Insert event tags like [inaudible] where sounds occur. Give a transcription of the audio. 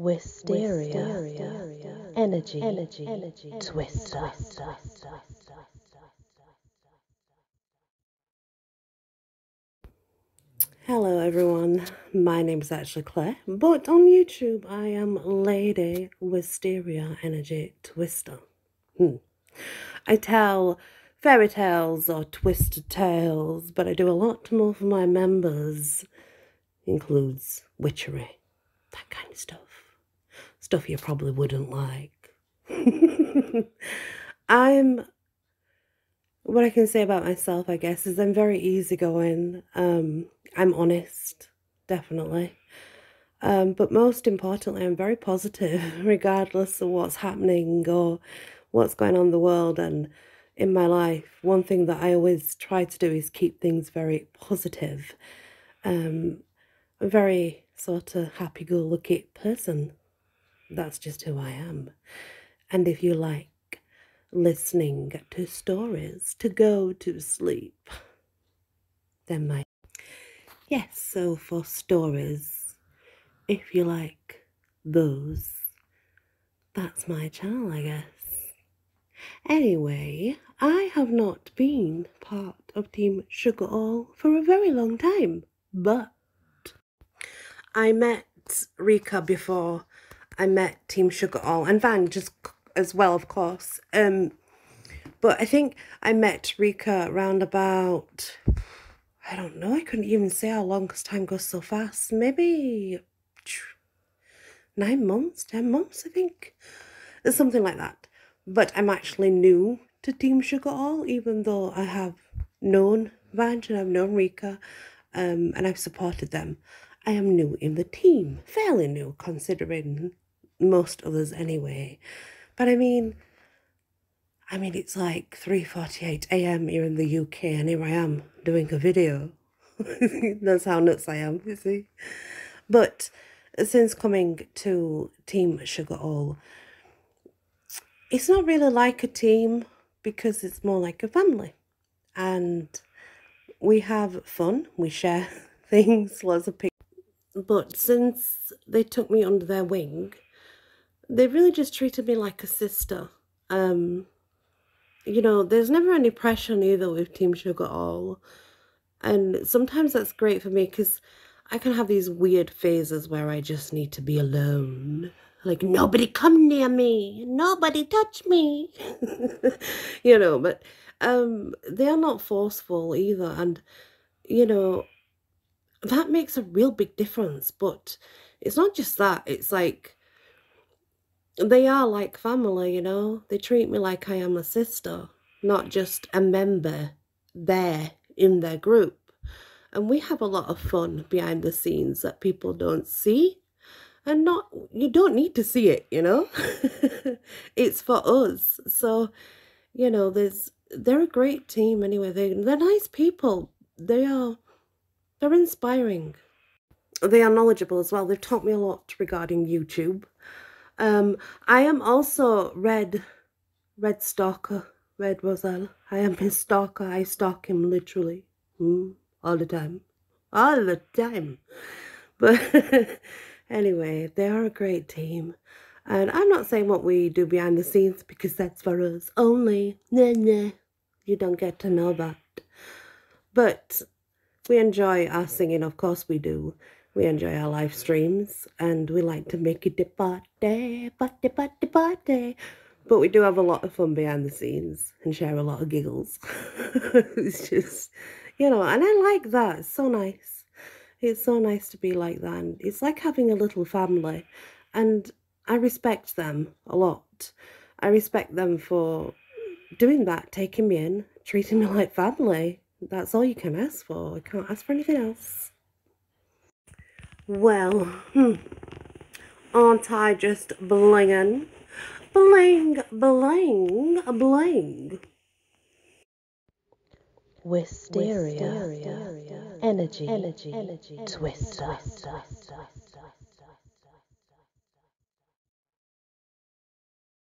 Wysteria, energy, energy, energy, twister. Hello everyone, my name is actually Claire, but on YouTube I am Lady Wysteria Energy Twister. Hmm. I tell fairy tales or twisted tales, but I do a lot more for my members. Includes witchery, that kind of stuff. Stuff you probably wouldn't like. [laughs] I'm what I can say about myself, I guess, is I'm very easygoing. Um, I'm honest, definitely. Um, but most importantly, I'm very positive, [laughs] regardless of what's happening or what's going on in the world and in my life. One thing that I always try to do is keep things very positive. Um, a very sort of happy-go-lucky person. That's just who I am. And if you like listening to stories to go to sleep, then my yes, so for stories, if you like those, that's my channel, I guess. Anyway, I have not been part of Team Sugar-Ol for a very long time, but I met Rica before I met Team Sugar-Ol and Van just as well, of course. Um, but I think I met Rica around about, I don't know, I couldn't even say how long because time goes so fast. Maybe nine months, ten months, I think. Something like that. But I'm actually new to Team Sugar-Ol, even though I have known Vhanj and I've known Rica um, and I've supported them. I am new in the team, fairly new considering most others anyway. But I mean, I mean, it's like 3.48 a.m. here in the UK and here I am doing a video. [laughs] That's how nuts I am, you see. But since coming to Team Sugar-Ol, it's not really like a team because it's more like a family. And we have fun, we share [laughs] things, lots of people. But since they took me under their wing, they really just treated me like a sister. Um, you know, there's never any pressure neither with Team Sugar-Ol. And sometimes that's great for me because I can have these weird phases where I just need to be alone. Like, nobody come near me. Nobody touch me. [laughs] you know, but um, they are not forceful either. And, you know, that makes a real big difference. But it's not just that. It's like, they are like family, you know. They treat me like I am a sister, not just a member there in their group. And we have a lot of fun behind the scenes that people don't see. And not you don't need to see it you know? [laughs] It's for us. So you know there's they're a great team anyway. They, they're nice people. They are they're inspiring. They are knowledgeable as well. They've taught me a lot regarding youtube um i am also red red stalker red roselle i am his stalker i stalk him literally mm, all the time all the time but [laughs] Anyway, they are a great team. And I'm not saying what we do behind the scenes because that's for us only. Nah, nah. You don't get to know that. But we enjoy our singing, of course we do. We enjoy our live streams and we like to make it a party, party, party, party. But we do have a lot of fun behind the scenes and share a lot of giggles. [laughs] it's just, you know, and I like that. It's so nice. It's so nice to be like that. And it's like having a little family. And I respect them a lot. I respect them for doing that, taking me in, treating me [laughs] like family. That's all you can ask for. I can't ask for anything else. Well, hmm. aren't I just blingin'? Bling, bling, bling. Wysteria, Wysteria. energy, energy, energy, twister. twister.